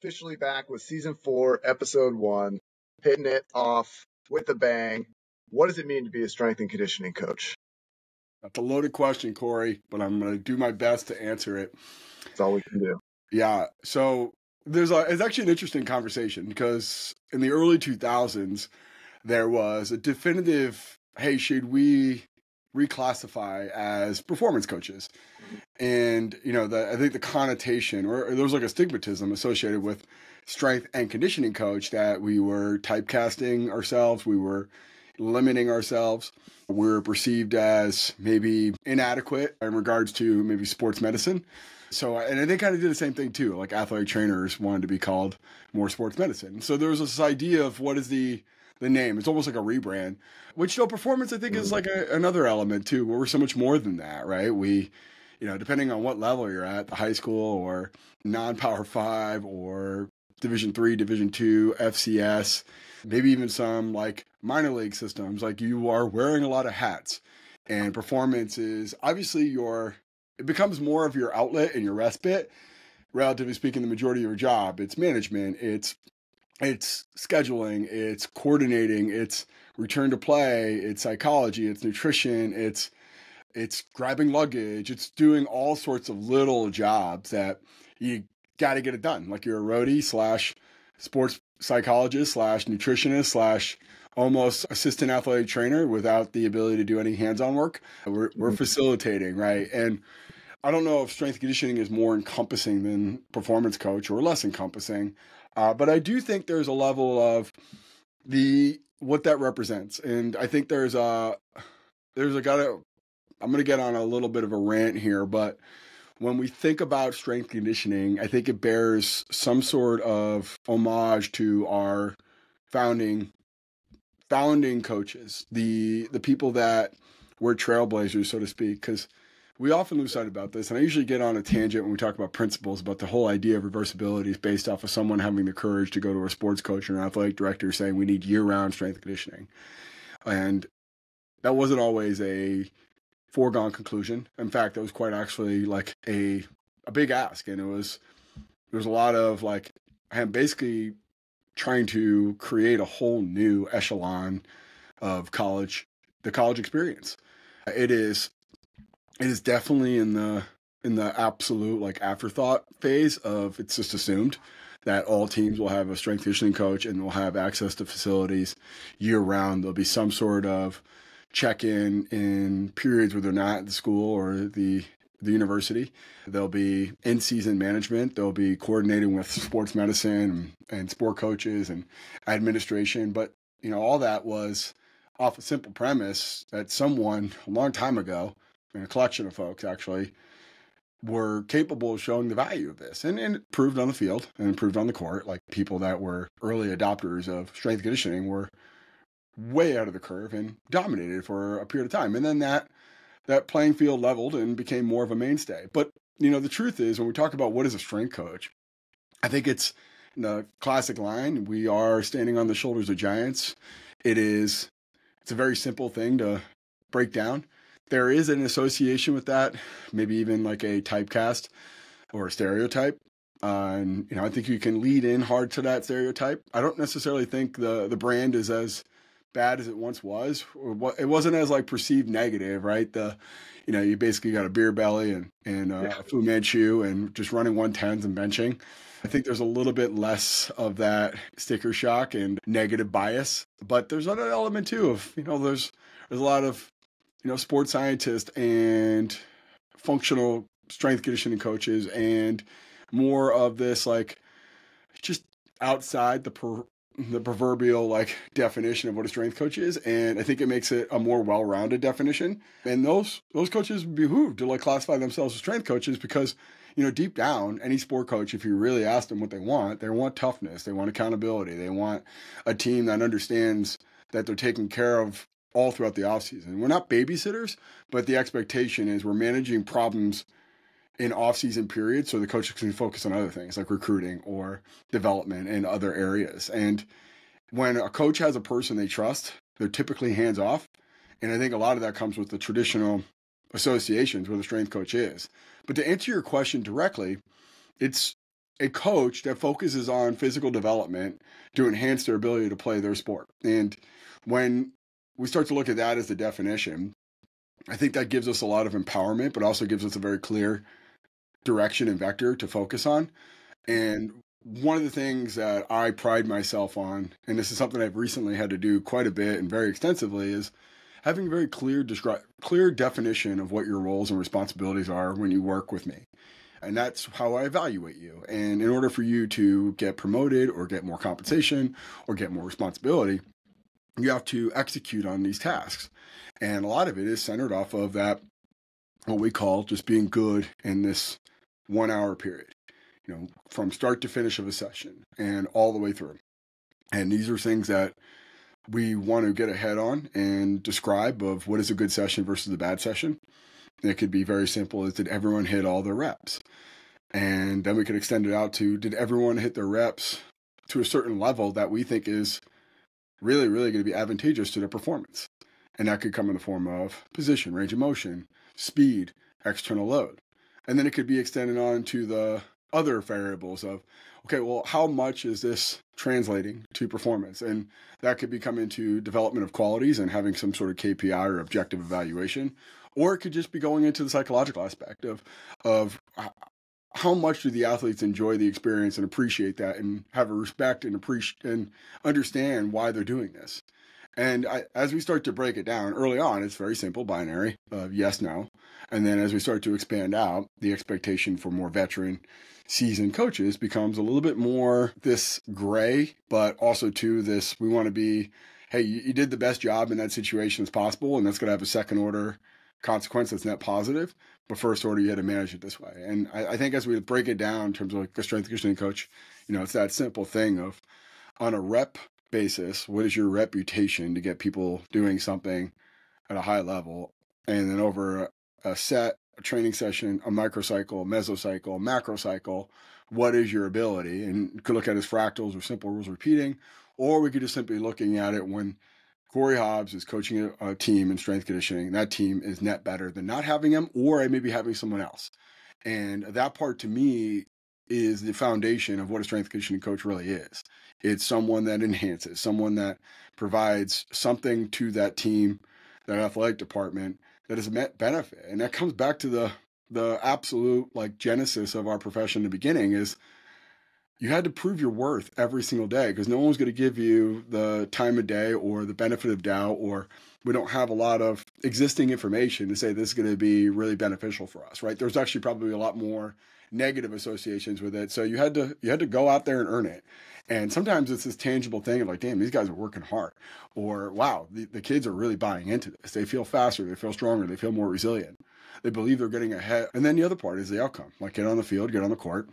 officially back with season four, episode one, hitting it off with a bang. What does it mean to be a strength and conditioning coach? That's a loaded question, Corey, but I'm going to do my best to answer it. That's all we can do. Yeah. So there's a, it's actually an interesting conversation because in the early 2000s, there was a definitive, hey, should we reclassify as performance coaches? And, you know, the, I think the connotation or, or there was like a stigmatism associated with strength and conditioning coach that we were typecasting ourselves. We were limiting ourselves. We were perceived as maybe inadequate in regards to maybe sports medicine. So, and they kind of did the same thing too. Like athletic trainers wanted to be called more sports medicine. So there was this idea of what is the the name. It's almost like a rebrand. Which, though, performance I think is like a, another element too. Where we're so much more than that, right? We, you know, depending on what level you're at, the high school or non-power five or Division three, Division two, FCS, maybe even some like minor league systems. Like you are wearing a lot of hats, and performance is obviously your. It becomes more of your outlet and your respite. Relatively speaking, the majority of your job, it's management, it's it's scheduling, it's coordinating, it's return to play, it's psychology, it's nutrition, it's it's grabbing luggage, it's doing all sorts of little jobs that you got to get it done. Like you're a roadie slash sports psychologist slash nutritionist slash almost assistant athletic trainer without the ability to do any hands-on work. We're, we're mm-hmm. facilitating, right? And I don't know if strength conditioning is more encompassing than performance coach or less encompassing. Uh, but I do think there's a level of the what that represents, and I think there's a there's a gotta. I'm gonna get on a little bit of a rant here, but when we think about strength conditioning, I think it bears some sort of homage to our founding founding coaches, the the people that were trailblazers, so to speak, because we often lose sight about this, and I usually get on a tangent when we talk about principles, but the whole idea of reversibility is based off of someone having the courage to go to a sports coach or an athletic director saying we need year-round strength conditioning, and that wasn't always a foregone conclusion. In fact, it was quite actually like a a big ask, and it was there was a lot of like I'm basically trying to create a whole new echelon of college, the college experience. It is it is definitely in the in the absolute like afterthought phase of it's just assumed that all teams will have a strength conditioning coach and will have access to facilities year round. There'll be some sort of check in in periods where they're not at the school or the the university. There'll be in season management. There'll be coordinating with sports medicine and, and sport coaches and administration. But you know, all that was off a simple premise that someone a long time ago and a collection of folks actually were capable of showing the value of this and, and it proved on the field and proved on the court. Like people that were early adopters of strength conditioning were way out of the curve and dominated for a period of time. And then that that playing field leveled and became more of a mainstay. But you know the truth is when we talk about what is a strength coach i think it's the classic line we are standing on the shoulders of giants. It is it's a very simple thing to break down there is an association with that, maybe even like a typecast or a stereotype. Uh, and you know, I think you can lead in hard to that stereotype. I don't necessarily think the the brand is as bad as it once was. It wasn't as like perceived negative, right? The you know, you basically got a beer belly and and uh, yeah. Fu Manchu and just running one tens and benching. I think there's a little bit less of that sticker shock and negative bias, but there's another element too of you know there's there's a lot of you know, sports scientists and functional strength conditioning coaches and more of this like just outside the per, the proverbial like definition of what a strength coach is and i think it makes it a more well-rounded definition. And those those coaches behoove to like classify themselves as strength coaches because you know deep down any sport coach if you really ask them what they want they want toughness they want accountability they want a team that understands that they're taking care of all throughout the offseason. We're not babysitters, but the expectation is we're managing problems in off-season periods so the coaches can focus on other things like recruiting or development and other areas. And when a coach has a person they trust, they're typically hands off. And I think a lot of that comes with the traditional associations where the strength coach is. But to answer your question directly, it's a coach that focuses on physical development to enhance their ability to play their sport. And when we start to look at that as the definition, I think that gives us a lot of empowerment, but also gives us a very clear direction and vector to focus on. And one of the things that I pride myself on, and this is something I've recently had to do quite a bit and very extensively, is having a very clear descri- clear definition of what your roles and responsibilities are when you work with me. And that's how I evaluate you. And in order for you to get promoted or get more compensation or get more responsibility, you have to execute on these tasks. And a lot of it is centered off of that, what we call just being good in this one hour period, you know, from start to finish of a session and all the way through. And these are things that we want to get ahead on and describe of what is a good session versus a bad session. It could be very simple as did everyone hit all their reps? And then we could extend it out to did everyone hit their reps to a certain level that we think is really, really going to be advantageous to their performance. And that could come in the form of position, range of motion, speed, external load. And then it could be extended on to the other variables of, okay, well, how much is this translating to performance? And that could be become into development of qualities and having some sort of KPI or objective evaluation. Or it could just be going into the psychological aspect of, of how much do the athletes enjoy the experience and appreciate that and have a respect and appreciate and understand why they're doing this. And I, as we start to break it down early on, it's very simple binary of yes, no. And then as we start to expand out, the expectation for more veteran, seasoned coaches becomes a little bit more this gray, but also to this we want to be, hey, you, you did the best job in that situation as possible, and that's going to have a second order consequence that's net positive. But first order, you had to manage it this way. And I, I think as we break it down in terms of like a strength conditioning coach, you know, it's that simple thing of on a rep basis, what is your reputation to get people doing something at a high level? And then over a set, a training session, a microcycle, a mesocycle, a macrocycle, what is your ability? And you could look at it as fractals or simple rules repeating, or we could just simply looking at it when Corey Hobbs is coaching a, a, team in strength conditioning. That team is net better than not having him or I may be having someone else. And that part to me is the foundation of what a strength conditioning coach really is. It's someone that enhances, someone that provides something to that team, that athletic department that is a net benefit. And that comes back to the the absolute like genesis of our profession in the beginning is you had to prove your worth every single day because no one was going to give you the time of day or the benefit of doubt or we don't have a lot of existing information to say this is going to be really beneficial for us right? There's actually probably a lot more negative associations with it. So you had to you had to go out there and earn it. And sometimes it's this tangible thing of like damn these guys are working hard. Or wow the, the kids are really buying into this. They feel faster they feel stronger they feel more resilient. They believe they're getting ahead. And then the other part is the outcome. Like get on the field get on the court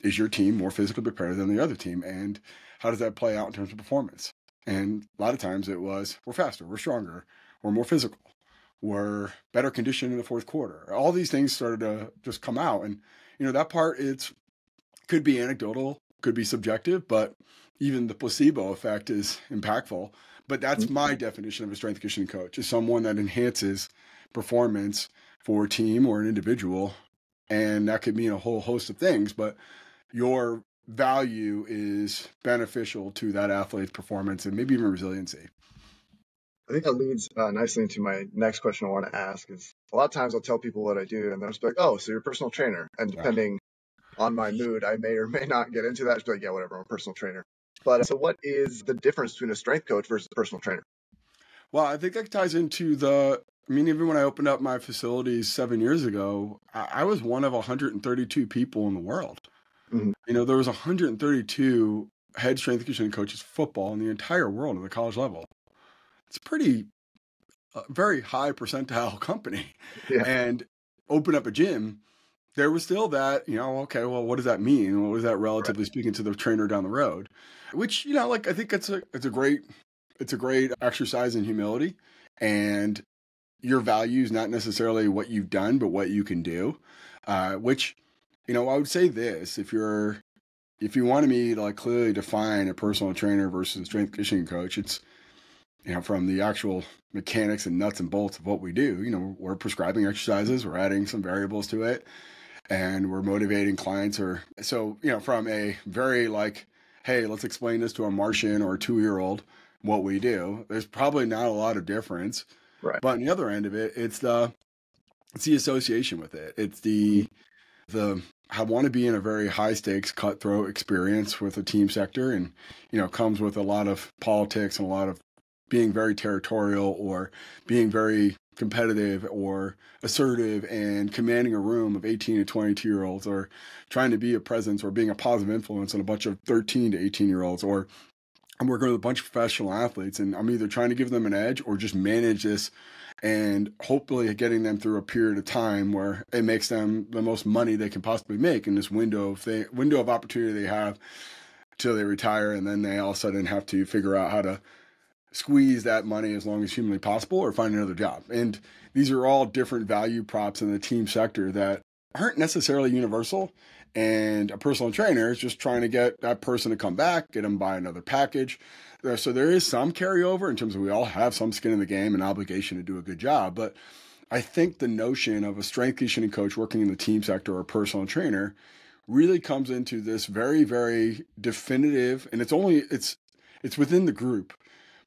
is your team more physically prepared than the other team? And how does that play out in terms of performance? And a lot of times it was we're faster, we're stronger, we're more physical, we're better conditioned in the fourth quarter. All these things started to just come out. And, you know, that part it's could be anecdotal, could be subjective, but even the placebo effect is impactful. But that's my mm-hmm. definition of a strength conditioning coach is someone that enhances performance for a team or an individual. And that could mean a whole host of things, but your value is beneficial to that athlete's performance and maybe even resiliency. I think that leads uh, nicely into my next question I want to ask is a lot of times I'll tell people what I do and they'll just be like, oh, so you're a personal trainer. And depending yeah. on my mood, I may or may not get into that. Just be like, yeah, whatever, I'm a personal trainer. But uh, so what is the difference between a strength coach versus a personal trainer? Well, I think that ties into the I mean, even when I opened up my facilities seven years ago, I was one of 132 people in the world. Mm-hmm. You know, there was 132 head strength and conditioning coaches football in the entire world at the college level. It's pretty, uh, very high percentile company. Yeah. And open up a gym, there was still that, you know, okay, well, what does that mean? What was that relatively right. speaking to the trainer down the road? Which, you know, like I think it's a it's a great it's a great exercise in humility and your value is not necessarily what you've done, but what you can do. Uh, which you know, I would say this: if you're if you wanted me to like clearly define a personal trainer versus a strength conditioning coach, it's you know from the actual mechanics and nuts and bolts of what we do. You know, we're prescribing exercises, we're adding some variables to it, and we're motivating clients or so you know from a very like hey let's explain this to a martian or a two year old what we do there's probably not a lot of difference right but on the other end of it it's the it's the association with it it's the the I want to be in a very high stakes cutthroat experience with a team sector and you know comes with a lot of politics and a lot of being very territorial or being very competitive or assertive and commanding a room of 18 to 22 year olds or trying to be a presence or being a positive influence on a bunch of 13 to 18 year olds or I'm working with a bunch of professional athletes and I'm either trying to give them an edge or just manage this and hopefully getting them through a period of time where it makes them the most money they can possibly make in this window of they window of opportunity they have till they retire and then they all of a sudden have to figure out how to squeeze that money as long as humanly possible or find another job. And these are all different value props in the team sector that aren't necessarily universal. And a personal trainer is just trying to get that person to come back, get them buy another package. Uh, so there is some carryover in terms of we all have some skin in the game and obligation to do a good job. But I think the notion of a strength conditioning coach working in the team sector or a personal trainer really comes into this very, very definitive, and it's only it's it's within the group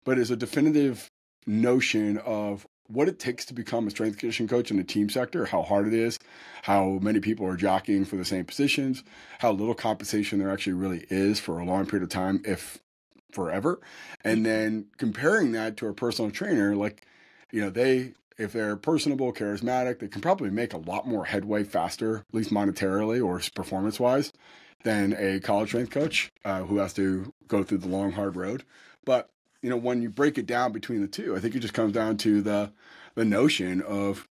but is a definitive notion of what it takes to become a strength conditioning coach in the team sector, how hard it is, how many people are jockeying for the same positions, how little compensation there actually really is for a long period of time, if forever. And then comparing that to a personal trainer, like, you know, they, if they're personable, charismatic, they can probably make a lot more headway faster, at least monetarily or performance wise, than a college strength coach uh, who has to go through the long, hard road. But you know, when you break it down between the two, I think it just comes down to the the notion of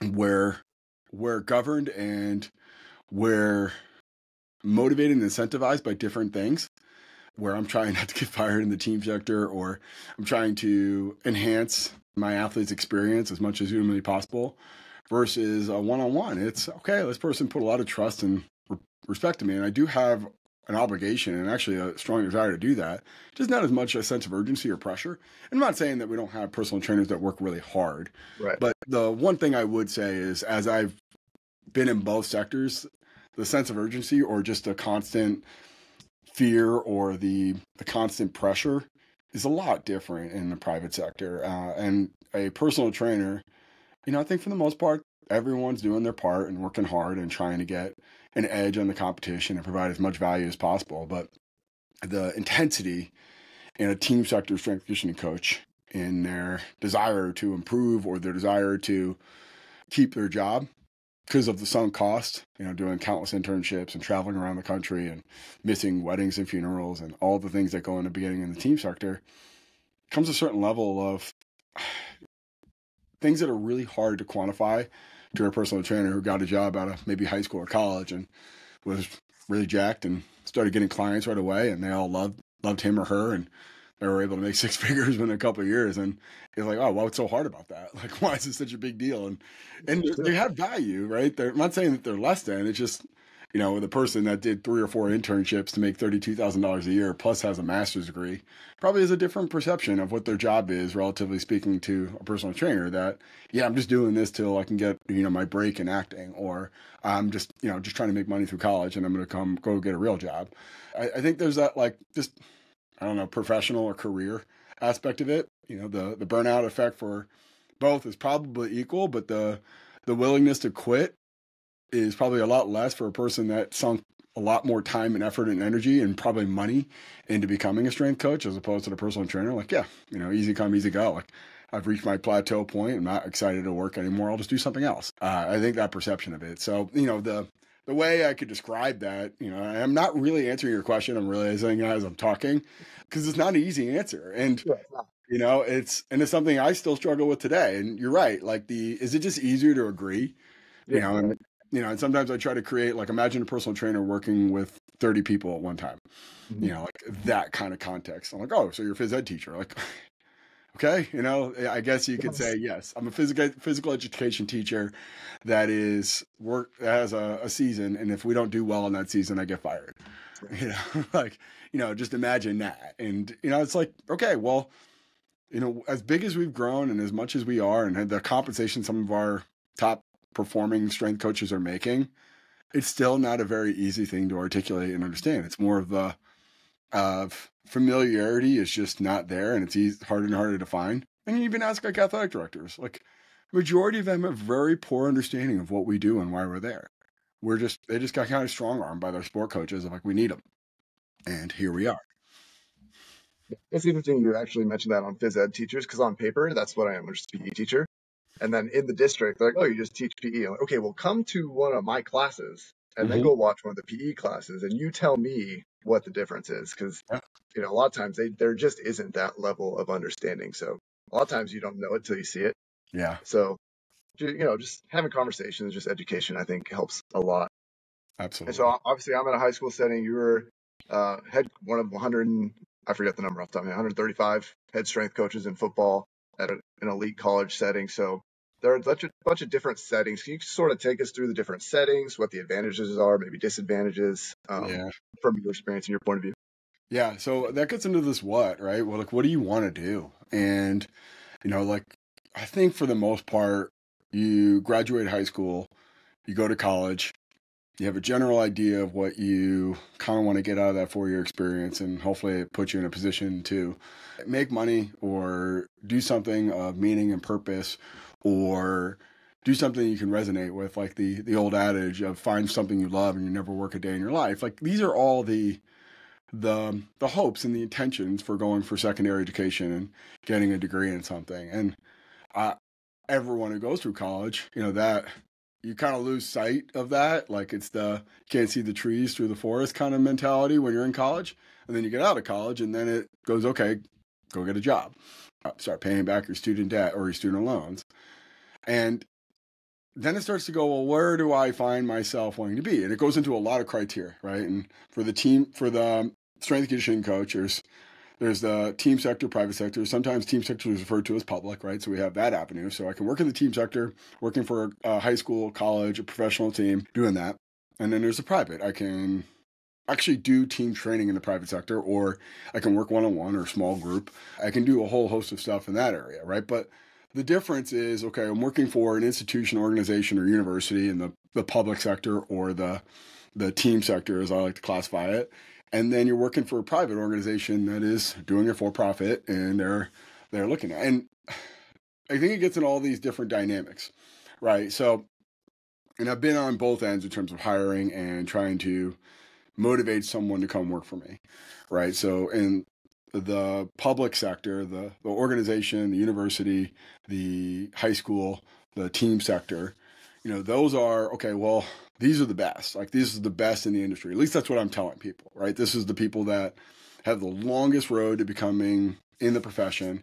where we're governed and we're motivated and incentivized by different things. Where I'm trying not to get fired in the team sector, or I'm trying to enhance my athlete's experience as much as humanly possible, versus a one-on-one. It's okay. This person put a lot of trust and respect to me, and I do have an obligation and actually a strong desire to do that, just not as much a sense of urgency or pressure. And I'm not saying that we don't have personal trainers that work really hard. Right. But the one thing I would say is as I've been in both sectors, the sense of urgency or just a constant fear or the the constant pressure is a lot different in the private sector. Uh, and a personal trainer, you know, I think for the most part, everyone's doing their part and working hard and trying to get an edge on the competition and provide as much value as possible. But the intensity in a team sector strength conditioning coach in their desire to improve or their desire to keep their job because of the sunk cost, you know, doing countless internships and traveling around the country and missing weddings and funerals and all the things that go into beginning in the team sector, comes a certain level of things that are really hard to quantify to a personal trainer who got a job out of maybe high school or college and was really jacked and started getting clients right away and they all loved loved him or her and they were able to make six figures within a couple of years and it's like oh well, what's so hard about that? Like why is this such a big deal? And and they have value right? They're I'm not saying that they're less than it's just you know, the person that did three or four internships to make $32,000 a year plus has a master's degree probably has a different perception of what their job is, relatively speaking, to a personal trainer that, yeah, I'm just doing this till I can get, you know, my break in acting, or I'm just, you know, just trying to make money through college and I'm going to come go get a real job. I, I think there's that, like, just, I don't know, professional or career aspect of it. You know, the, the burnout effect for both is probably equal, but the, the willingness to quit is probably a lot less for a person that sunk a lot more time and effort and energy and probably money into becoming a strength coach as opposed to the personal trainer. Like, yeah, you know, easy come, easy go. Like, I've reached my plateau point. I'm not excited to work anymore. I'll just do something else. Uh, I think that perception of it. So, you know, the the way I could describe that, you know, I'm not really answering your question. I'm realizing as I'm talking because it's not an easy answer. And yeah, you know, it's and it's something I still struggle with today. And you're right. Like the is it just easier to agree? You know, and you know, and sometimes I try to create like imagine a personal trainer working with 30 people at one time. Mm-hmm. You know, like that kind of context. I'm like, oh, so you're a phys ed teacher. Like, okay, you know, I guess you could say yes. I'm a physical physical education teacher that is work that has a, a season, and if we don't do well in that season, I get fired. You know, like you know, just imagine that, and you know, it's like okay, well, you know, as big as we've grown and as much as we are, and the compensation some of our top performing strength coaches are making, it's still not a very easy thing to articulate and understand. It's more of the of familiarity is just not there, and it's easy, harder and harder to find. And you even ask like athletic directors, like majority of them have very poor understanding of what we do and why we're there. We're just they just got kind of strong armed by their sport coaches of like we need them, and here we are. It's interesting you actually mentioned that on phys ed teachers because on paper that's what I am, I'm just a PE teacher. And then in the district, they're like, oh, you just teach PE. Like, okay, well, come to one of my classes and mm-hmm. then go watch one of the PE classes, and you tell me what the difference is because you know a lot of times they there just isn't that level of understanding. So a lot of times you don't know it till you see it. Yeah. So you know, just having conversations, just education, I think helps a lot. Absolutely. And so obviously, I'm in a high school setting. You were uh, head one of 100, I forget the number off the top of my 135 head strength coaches in football at a, an elite college setting. So there are a bunch of, bunch of different settings. Can you sort of take us through the different settings, what the advantages are, maybe disadvantages um, yeah. from your experience and your point of view? Yeah, so that gets into this what, right? Well, like, what do you want to do? And, you know, like, I think for the most part, you graduate high school, you go to college, you have a general idea of what you kind of want to get out of that four year experience, and hopefully it puts you in a position to make money or do something of meaning and purpose or do something you can resonate with, like the the old adage of find something you love and you never work a day in your life. Like these are all the the the hopes and the intentions for going for secondary education and getting a degree in something. And uh, everyone who goes through college, you know that you kind of lose sight of that. Like it's the can't see the trees through the forest kind of mentality when you're in college, and then you get out of college, and then it goes okay, go get a job, uh, start paying back your student debt or your student loans and then it starts to go, well, where do I find myself wanting to be? And it goes into a lot of criteria, right? And for the team, for the um, strength conditioning coach, there's there's the team sector, private sector. Sometimes team sector is referred to as public, right? So we have that avenue. So I can work in the team sector, working for a high school, college, a professional team, doing that. And then there's the private. I can actually do team training in the private sector, or I can work one on one or small group. I can do a whole host of stuff in that area, right? But the difference is okay, I'm working for an institution, organization, or university in the, the public sector or the the team sector, as I like to classify it. And then you're working for a private organization that is doing it for profit and they're they're looking at and I think it gets in all these different dynamics. Right. So and I've been on both ends in terms of hiring and trying to motivate someone to come work for me. Right. So in the public sector, the, the organization, the university, the high school, the team sector, you know, those are okay, well, these are the best. Like these are the best in the industry. At least that's what I'm telling people, right? This is the people that have the longest road to becoming in the profession.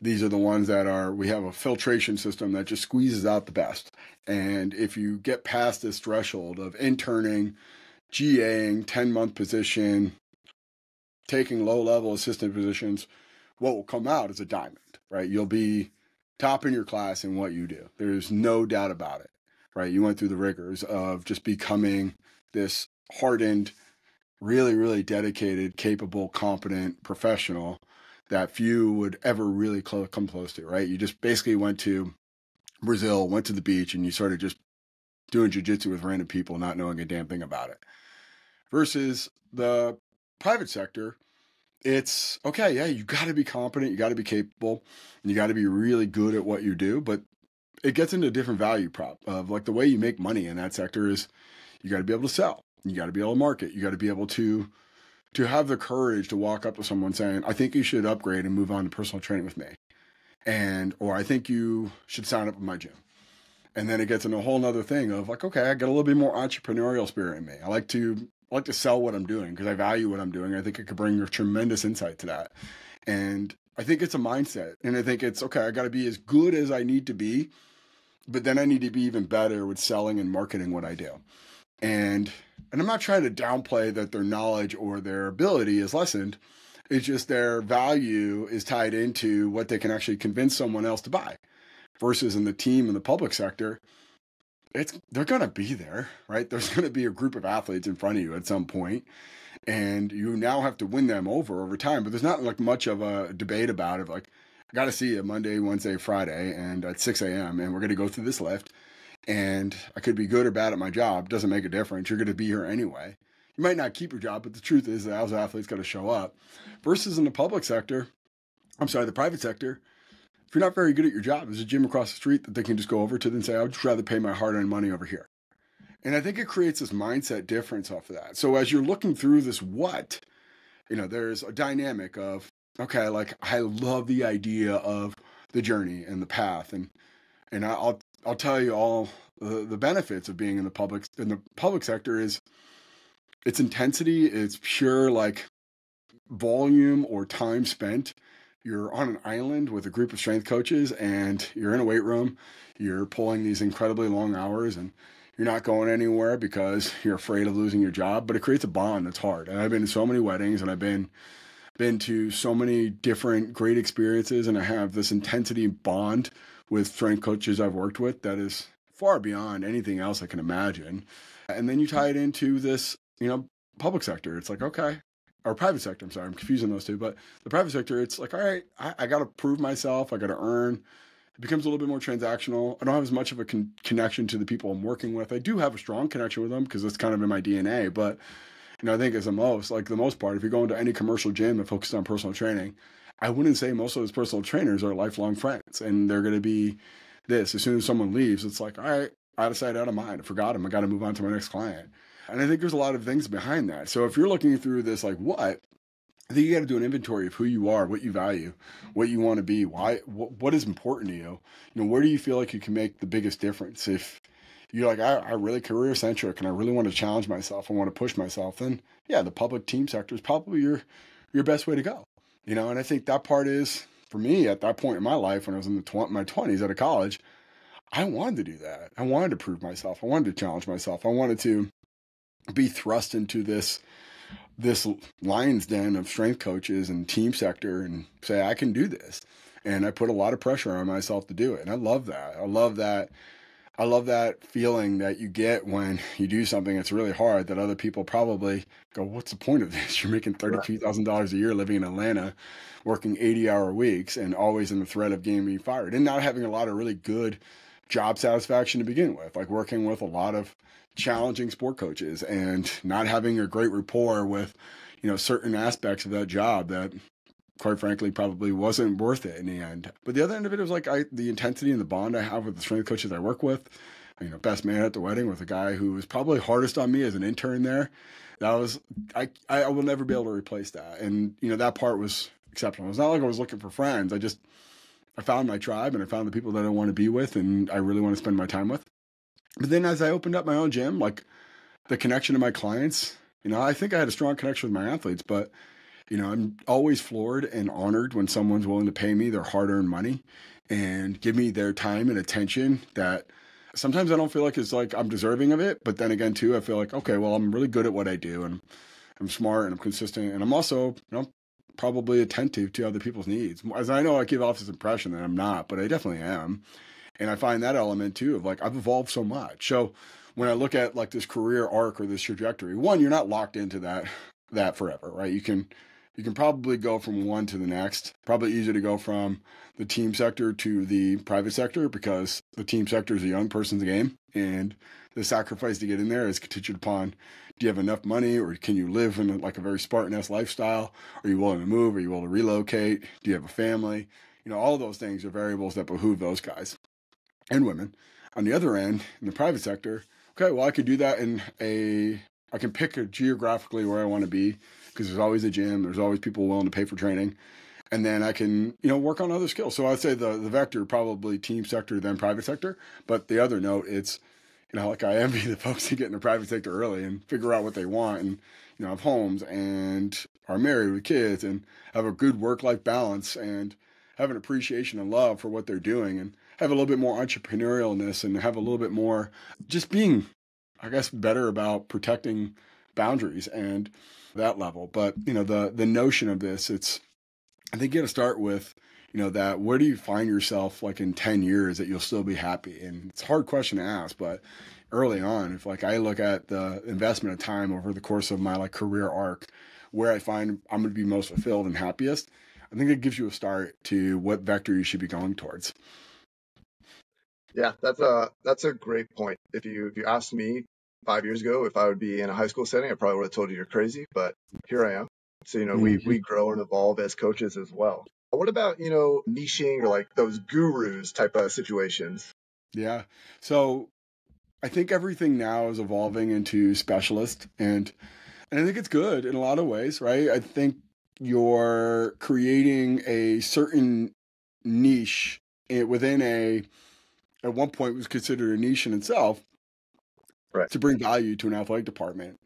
These are the ones that are we have a filtration system that just squeezes out the best. And if you get past this threshold of interning, GAing, 10 month position, taking low level assistant positions, what will come out is a diamond, right? You'll be top in your class in what you do. There's no doubt about it, right? You went through the rigors of just becoming this hardened, really, really dedicated, capable, competent professional that few would ever really cl- come close to, right? You just basically went to Brazil, went to the beach, and you started just doing jujitsu with random people, not knowing a damn thing about it. Versus the private sector, it's okay, yeah, you got to be competent, you got to be capable, and you got to be really good at what you do. But it gets into a different value prop of like the way you make money in that sector is you got to be able to sell, you got to be able to market, you got to be able to to have the courage to walk up to someone saying, "I think you should upgrade and move on to personal training with me," and or I think you should sign up with my gym. And then it gets into a whole nother thing of like, okay, I got a little bit more entrepreneurial spirit in me. I like to I like to sell what I'm doing because I value what I'm doing. I think it could bring a tremendous insight to that. And I think it's a mindset. And I think it's okay, I got to be as good as I need to be, but then I need to be even better with selling and marketing what I do. And and I'm not trying to downplay that their knowledge or their ability is lessened. It's just their value is tied into what they can actually convince someone else to buy. Versus in the team in the public sector, it's they're going to be there, right? There's going to be a group of athletes in front of you at some point, and you now have to win them over over time. But there's not like much of a debate about it. Like, I got to see you Monday, Wednesday, Friday, and at 6 a.m. and we're going to go through this lift. and I could be good or bad at my job. Doesn't make a difference. You're going to be here anyway. You might not keep your job, but the truth is that as athletes got to show up. Versus in the public sector, I'm sorry, the private sector, if you're not very good at your job, there's a gym across the street that they can just go over to and say, I'd just rather pay my hard earned money over here. And I think it creates this mindset difference off of that. So as you're looking through this what, you know, there's a dynamic of, okay, like I love the idea of the journey and the path. And and I'll I'll tell you all the, the benefits of being in the public in the public sector is its intensity, it's pure like volume or time spent. You're on an island with a group of strength coaches and you're in a weight room. You're pulling these incredibly long hours and you're not going anywhere because you're afraid of losing your job, but it creates a bond that's hard. And I've been to so many weddings and I've been been to so many different great experiences and I have this intensity bond with strength coaches I've worked with that is far beyond anything else I can imagine. And then you tie it into this, you know, public sector. It's like, okay, or private sector. I'm sorry, I'm confusing those two. But the private sector, it's like, all right, I, I got to prove myself. I got to earn. It becomes a little bit more transactional. I don't have as much of a con- connection to the people I'm working with. I do have a strong connection with them because it's kind of in my DNA. But you know, I think as the most, like the most part, if you go into any commercial gym that focuses on personal training, I wouldn't say most of those personal trainers are lifelong friends and they're going to be this. As soon as someone leaves, it's like, all right, out of sight, out of mind. I forgot him. I got to move on to my next client. And I think there's a lot of things behind that. So if you're looking through this, like what, I think you got to do an inventory of who you are, what you value, what you want to be, why, what, what is important to you. You know, where do you feel like you can make the biggest difference? If you're like, I, I really career centric and I really want to challenge myself, I want to push myself, then yeah, the public team sector is probably your your best way to go. You know, and I think that part is for me at that point in my life when I was in the tw- my 20s out of college, I wanted to do that. I wanted to prove myself. I wanted to challenge myself. I wanted to be thrust into this this lion's den of strength coaches and team sector and say I can do this. And I put a lot of pressure on myself to do it. And I love that. I love that I love that feeling that you get when you do something that's really hard that other people probably go, What's the point of this? You're making $32,000 a year living in Atlanta, working 80 hour weeks, and always in the threat of getting me fired, and not having a lot of really good job satisfaction to begin with, like working with a lot of challenging sport coaches and not having a great rapport with, you know, certain aspects of that job that quite frankly, probably wasn't worth it in the end. But the other end of it was like I, the intensity and the bond I have with the strength coaches I work with. You know, best man at the wedding with a guy who was probably hardest on me as an intern there. That was I I will never be able to replace that. And you know that part was exceptional. It's not like I was looking for friends. I just I found my tribe and I found the people that I want to be with and I really want to spend my time with. But then as I opened up my own gym, like the connection to my clients, you know, I think I had a strong connection with my athletes, but you know, I'm always floored and honored when someone's willing to pay me their hard earned money and give me their time and attention that sometimes I don't feel like it's like I'm deserving of it. But then again, too, I feel like, okay, well, I'm really good at what I do and I'm smart and I'm consistent. And I'm also, you know, probably attentive to other people's needs. As I know, I give off this impression that I'm not, but I definitely am. And I find that element too of like, I've evolved so much. So when I look at like this career arc or this trajectory, one, you're not locked into that that forever, right? You can you can probably go from one to the next. Probably easier to go from the team sector to the private sector because the team sector is a young person's game and the sacrifice to get in there is contingent upon do you have enough money or can you live in like a very Spartan-esque lifestyle? Are you willing to move? Are you willing to relocate? Do you have a family? You know, all those things are variables that behoove those guys and women. On the other end, in the private sector, okay, well, I could do that in a, I can pick a geographically where I want to be because there's always a gym, there's always people willing to pay for training. And then I can, you know, work on other skills. So I'd say the, the vector probably team sector, then private sector. But the other note, it's, know, like I envy the folks who get in the private sector early and figure out what they want and, you know, have homes and are married with kids and have a good work life balance and have an appreciation and love for what they're doing and have a little bit more entrepreneurialness and have a little bit more just being, I guess, better about protecting boundaries and that level. But you know, the the notion of this, it's I think you got to start with you know that where do you find yourself like in 10 years that you'll still be happy and it's a hard question to ask but early on if like i look at the investment of time over the course of my like career arc where i find i'm going to be most fulfilled and happiest i think it gives you a start to what vector you should be going towards Yeah, that's a that's a great point. If you if you asked me five years ago if I would be in a high school setting, I probably would have told you you're crazy, but here I am. So you know, mm-hmm. we we grow and evolve as coaches as well. What about you know niching or like those gurus type of situations? Yeah. So I think everything now is evolving into specialist and and I think it's good in a lot of ways, right? I think you're creating a certain niche eh, within a at one point was considered a niche in itself right. to bring value to an athletic department.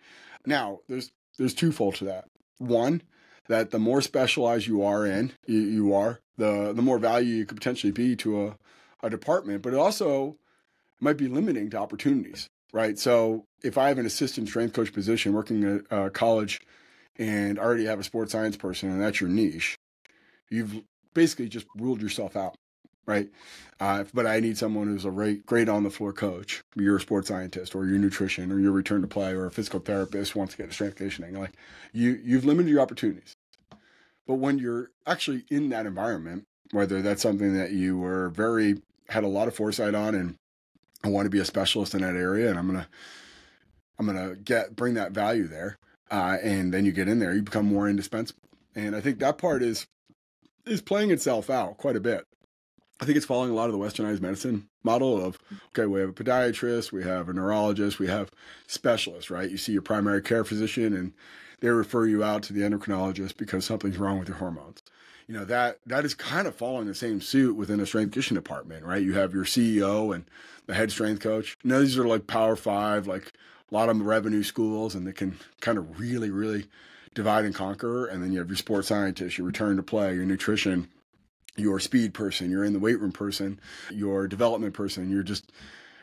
Now, there's there's twofold to that. One, that the more specialized you are in, you, you are, the the more value you could potentially be to a, a department, but it also might be limiting to opportunities, right? So if I have an assistant strength coach position working at a college and I already have a sports science person and that's your niche, you've basically just ruled yourself out, right? Uh, but I need someone who's a great, great on the floor coach. You're a sports scientist, or your nutrition, or your return to play, or a physical therapist wants to get a strength conditioning. Like you, you've limited your opportunities. But when you're actually in that environment, whether that's something that you were very had a lot of foresight on and I want to be a specialist in that area, and I'm gonna I'm gonna get bring that value there, uh, and then you get in there, you become more indispensable. And I think that part is is playing itself out quite a bit. I think it's following a lot of the westernized medicine model of okay, we have a podiatrist, we have a neurologist, we have specialists, right? You see your primary care physician, and they refer you out to the endocrinologist because something's wrong with your hormones you know that that is kind of following the same suit within a strength conditioning department, right? You have your CEO and the head strength coach. You these are like Power Five, like a lot of revenue schools, and they can kind of really, really divide and conquer. And then you have your sports scientist, your return to play, your nutrition, your speed person, you're in the weight room person, your development person, you're just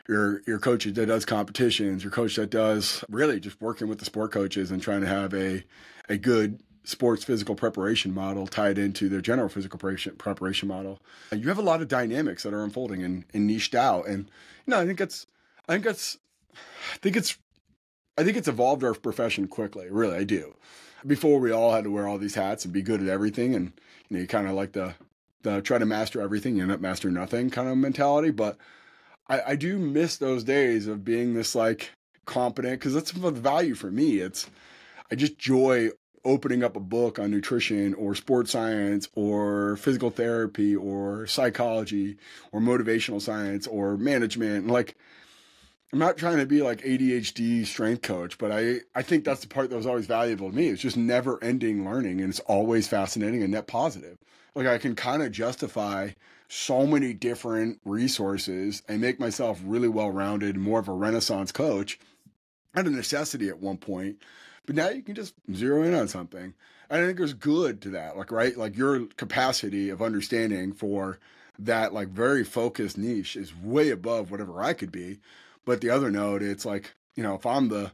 your your coach that does competitions, your coach that does really just working with the sport coaches and trying to have a a good sports physical preparation model tied into their general physical preparation model. You have a lot of dynamics that are unfolding and, and niched out. And you know, I think it's, I think that's I think it's, I think it's evolved our profession quickly. Really, I do. Before we all had to wear all these hats and be good at everything, and you know, you kind of like the, the try to master everything, you end up mastering nothing kind of mentality. But I, I do miss those days of being this like competent because that's the value for me. It's I just joy opening up a book on nutrition or sports science or physical therapy or psychology or motivational science or management like I'm not trying to be like ADHD strength coach, but I, I think that's the part that was always valuable to me. It's just never ending learning and it's always fascinating and net positive. Like I can kind of justify so many different resources and make myself really well rounded, more of a renaissance coach out of necessity at one point but now you can just zero in on something. And I think there's good to that, like right, like your capacity of understanding for that like very focused niche is way above whatever I could be. But the other note, it's like you know if I'm the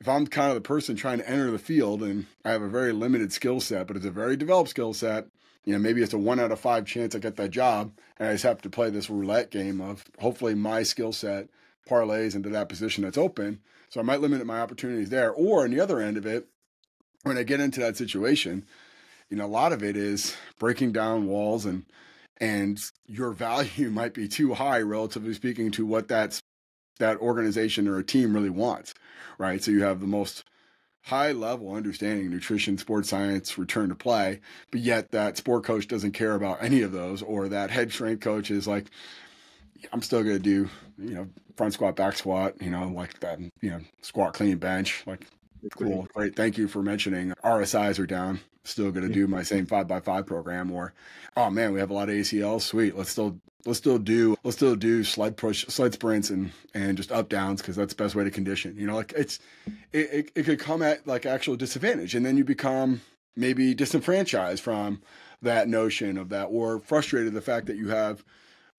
if I'm kind of the person trying to enter the field and I have a very limited skill set, but it's a very developed skill set, you know, maybe it's a one out of five chance I get that job, and I just have to play this roulette game of hopefully my skill set parlays into that position that's open. So I might limit my opportunities there. Or on the other end of it, when I get into that situation, you know, a lot of it is breaking down walls and and your value might be too high relatively speaking to what that's that organization or a team really wants. Right. So you have the most high level understanding nutrition, sports science, return to play, but yet that sport coach doesn't care about any of those, or that head strength coach is like, I'm still gonna do, you know, front squat, back squat, you know, like that, you know, squat, clean, bench, like cool, great. Thank you for mentioning RSIs are down. Still gonna do my same five by five program, or oh man, we have a lot of ACLs. Sweet, let's still let's still do let's still do sled push, sled sprints, and and just up downs because that's the best way to condition. You know, like it's it, it, it could come at like actual disadvantage, and then you become maybe disenfranchised from that notion of that, or frustrated the fact that you have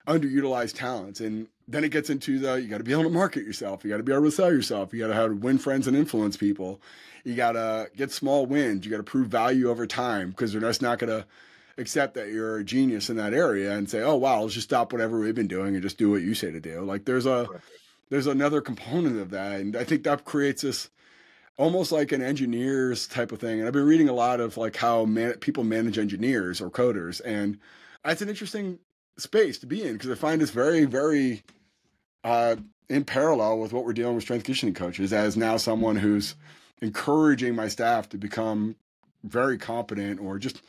underutilized talents. And then it gets into the you got to be able to market yourself. You got to be able to sell yourself. You got to have to win friends and influence people. You got to get small wins. You got to prove value over time because they're just not going to accept that you're a genius in that area and say, "Oh wow, let's just stop whatever we've been doing and just do what you say to do." Like there's a there's another component of that, and I think that creates this almost like an engineers type of thing. And I've been reading a lot of like how man- people manage engineers or coders, and that's an interesting space to be in because I find it's very, very uh, in parallel with what we're dealing with strength conditioning coaches as now someone who's encouraging my staff to become very competent or just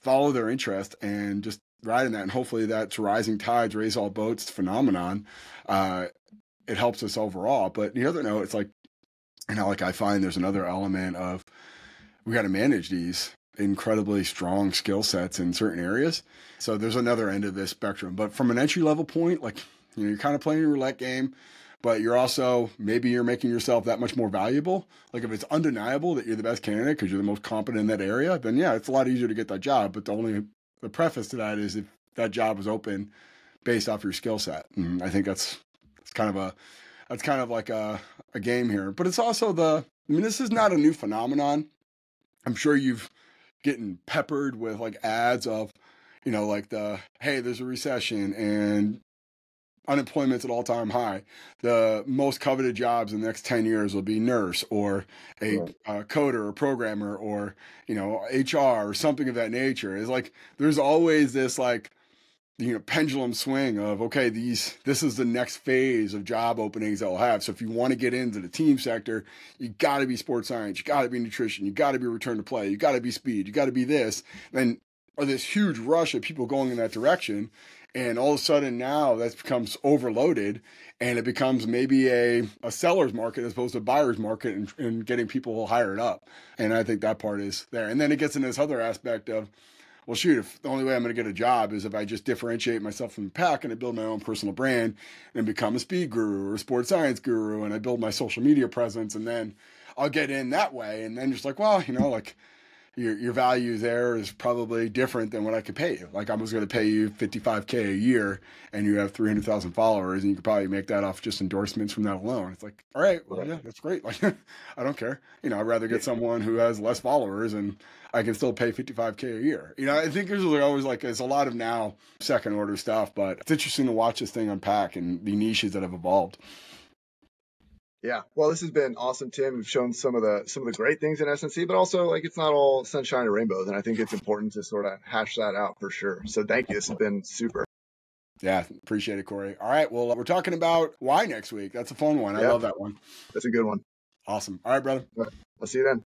follow their interest and just ride in that. And hopefully that's rising tides, raise all boats phenomenon. Uh, it helps us overall. But the other note, it's like, you know, like I find there's another element of we got to manage these incredibly strong skill sets in certain areas. So there's another end of this spectrum. But from an entry level point, like, you know, you're kind of playing a roulette game but you're also maybe you're making yourself that much more valuable. Like if it's undeniable that you're the best candidate because you're the most competent in that area, then yeah, it's a lot easier to get that job. But the only the preface to that is if that job was open based off your skill set. And I think that's it's kind of a that's kind of like a, a game here. But it's also the I mean, this is not a new phenomenon. I'm sure you've getting peppered with like ads of, you know, like the hey, there's a recession and unemployment's at all time high. The most coveted jobs in the next 10 years will be nurse or a right. uh, coder or programmer or, you know, HR or something of that nature. It's like there's always this like, you know, pendulum swing of okay, these this is the next phase of job openings that we'll have. So if you want to get into the team sector, you got to be sports science, you got to be nutrition, you got to be return to play, you got to be speed, you got to be this. Then or this huge rush of people going in that direction and all of a sudden now that becomes overloaded and it becomes maybe a, a seller's market as opposed to a buyer's market and, and getting people hired up and i think that part is there and then it gets into this other aspect of well shoot if the only way i'm going to get a job is if i just differentiate myself from the pack and i build my own personal brand and become a speed guru or a sports science guru and i build my social media presence and then i'll get in that way. And then just like well you know like your your value there is probably different than what I could pay you. Like I was going to pay you 55k a year, and you have 300,000 followers, and you could probably make that off just endorsements from that alone. It's like, all right, well, yeah, that's great. Like I don't care. You know, I'd rather get someone who has less followers, and I can still pay 55k a year. You know, I think there's always like it's a lot of now second order stuff, but it's interesting to watch this thing unpack and the niches that have evolved. Yeah. Well, this has been awesome, Tim. We've shown some of the some of the great things in S&C, but also like it's not all sunshine and rainbows. And I think it's important to sort of hash that out for sure. So thank you. This has been super. Yeah, appreciate it, Corey. All right. Well, we're talking about why next week. That's a fun one. I love that one. That's a good one. Awesome. All right, brother. I'll see you then.